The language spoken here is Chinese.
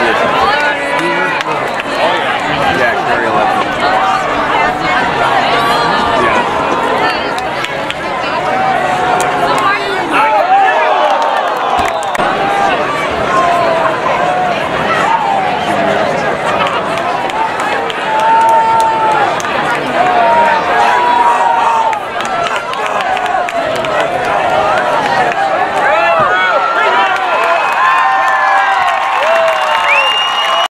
谢谢。